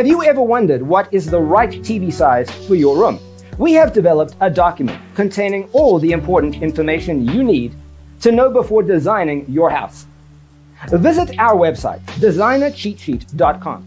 Have you ever wondered what is the right TV size for your room? We have developed a document containing all the important information you need to know before designing your house. Visit our website, designercheatsheet.com.